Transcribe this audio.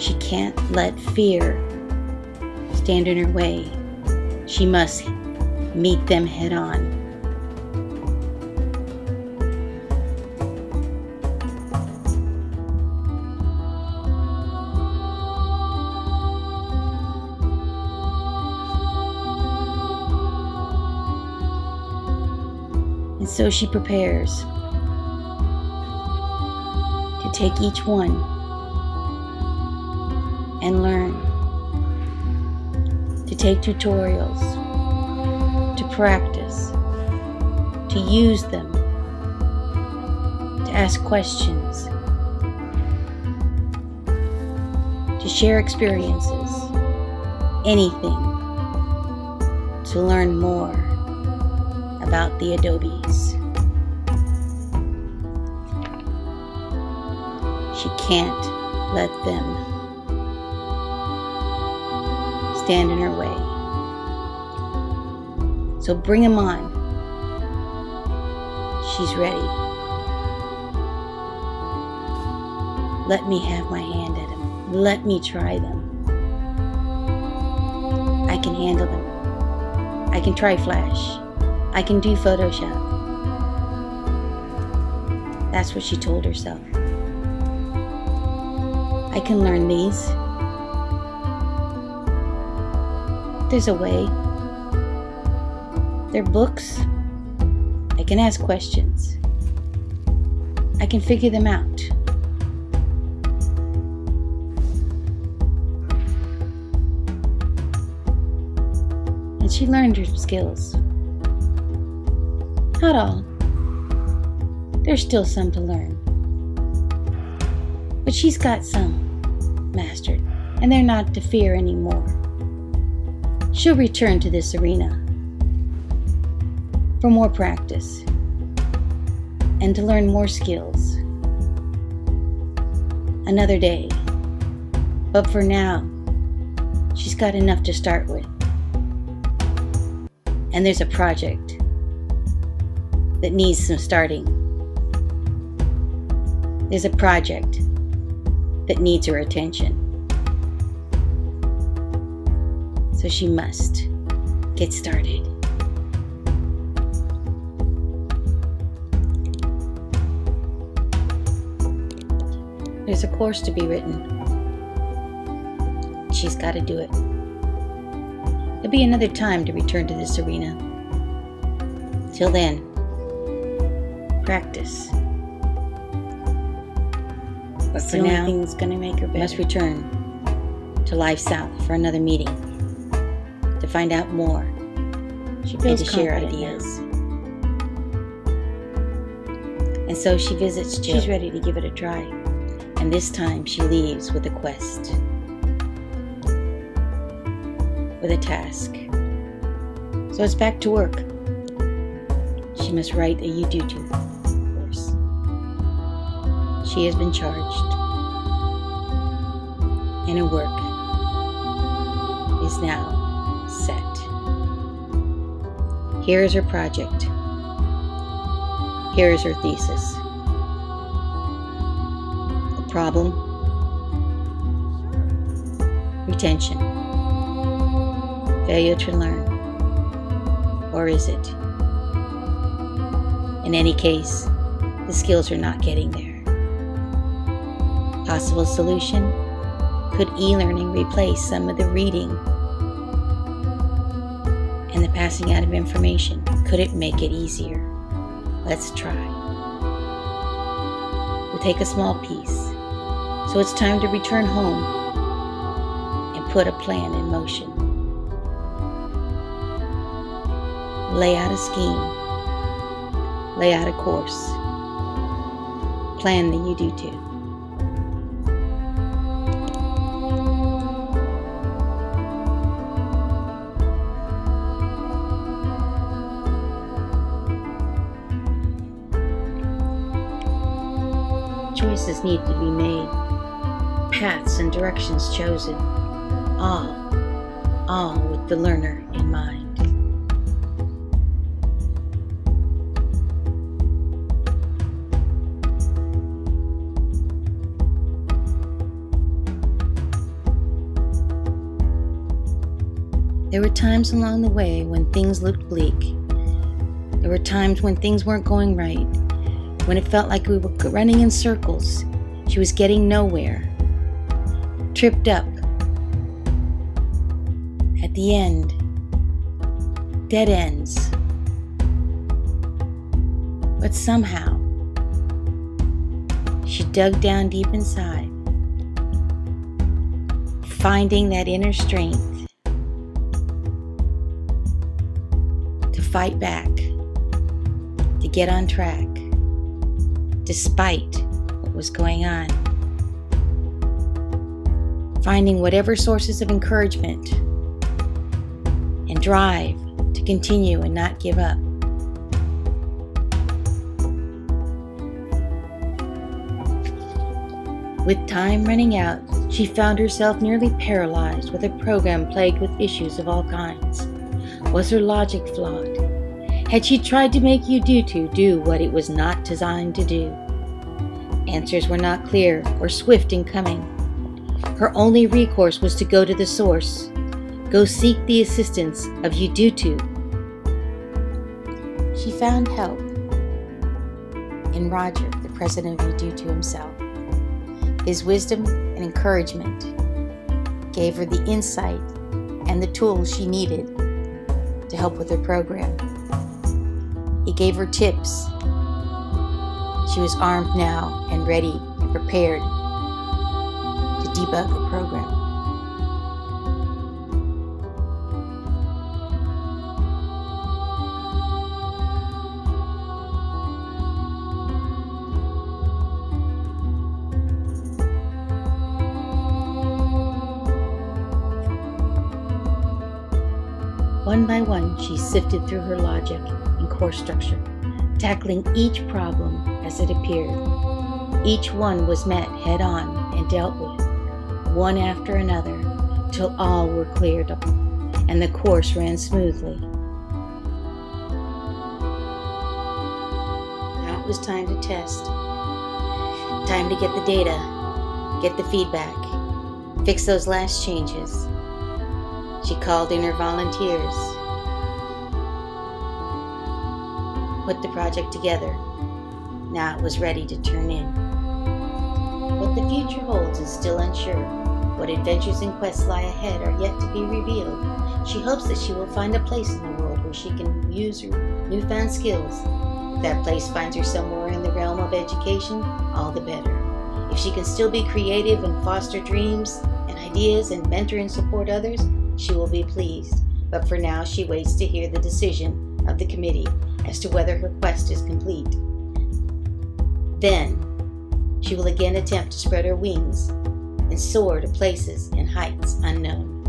She can't let fear stand in her way. She must meet them head on. And so she prepares to take each one and learn, to take tutorials, to practice, to use them, to ask questions, to share experiences, anything to learn more about the Adobes. She can't let them stand in her way. So bring them on. She's ready. Let me have my hand at them. Let me try them. I can handle them. I can try Flash. I can do Photoshop. That's what she told herself. I can learn these. There's a way. They're books. I can ask questions. I can figure them out. And she learned her skills. Not all. There's still some to learn. But she's got some mastered, and they're not to fear anymore. She'll return to this arena for more practice and to learn more skills. Another day. But for now, she's got enough to start with. And there's a project that needs some starting. There's a project that needs her attention. So she must get started. There's a course to be written. She's got to do it. There'll be another time to return to this arena. Till then, practice. But for now, thing's gonna make her better. must return to Life South for another meeting find out more she and to share ideas. Now. And so she visits Jill. She's ready to give it a try. And this time she leaves with a quest, with a task. So it's back to work. She must write a Udutu course. She has been charged, and her work is now set. Here is her project. Here is her thesis. The problem retention, failure to learn, or is it? In any case, the skills are not getting there. Possible solution? Could e learning replace some of the reading the passing out of information? Could it make it easier? Let's try. We'll take a small piece. So it's time to return home and put a plan in motion. Lay out a scheme. Lay out a course. Plan that you do too. Choices need to be made, paths and directions chosen, all, all with the learner in mind. There were times along the way when things looked bleak. There were times when things weren't going right when it felt like we were running in circles. She was getting nowhere. Tripped up. At the end, dead ends. But somehow, she dug down deep inside, finding that inner strength to fight back, to get on track, despite what was going on. Finding whatever sources of encouragement and drive to continue and not give up. With time running out, she found herself nearly paralyzed with a program plagued with issues of all kinds. Was her logic flawed? Had she tried to make Udutu do what it was not designed to do? Answers were not clear or swift in coming. Her only recourse was to go to the source, go seek the assistance of Udutu. She found help in Roger, the president of Udutu himself. His wisdom and encouragement gave her the insight and the tools she needed to help with her program. He gave her tips. She was armed now and ready and prepared to debug the program. One by one, she sifted through her logic and course structure, tackling each problem as it appeared. Each one was met head on and dealt with, one after another, till all were cleared up and the course ran smoothly. Now it was time to test. Time to get the data, get the feedback, fix those last changes, she called in her volunteers, put the project together. Now it was ready to turn in. What the future holds is still unsure. What adventures and quests lie ahead are yet to be revealed. She hopes that she will find a place in the world where she can use her newfound skills. If that place finds her somewhere in the realm of education, all the better. If she can still be creative and foster dreams and ideas and mentor and support others, she will be pleased, but for now she waits to hear the decision of the committee as to whether her quest is complete. Then, she will again attempt to spread her wings and soar to places and heights unknown.